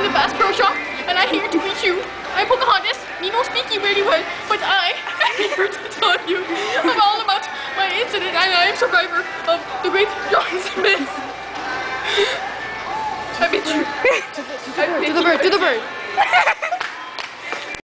in the Bass Pro Shop, and I'm here to meet you. I'm Pocahontas. Nemo no speaking very well, but I am here to tell you I'm all about my incident, and I am survivor of the great John Smith. I've you. To Do the bird, do the bird.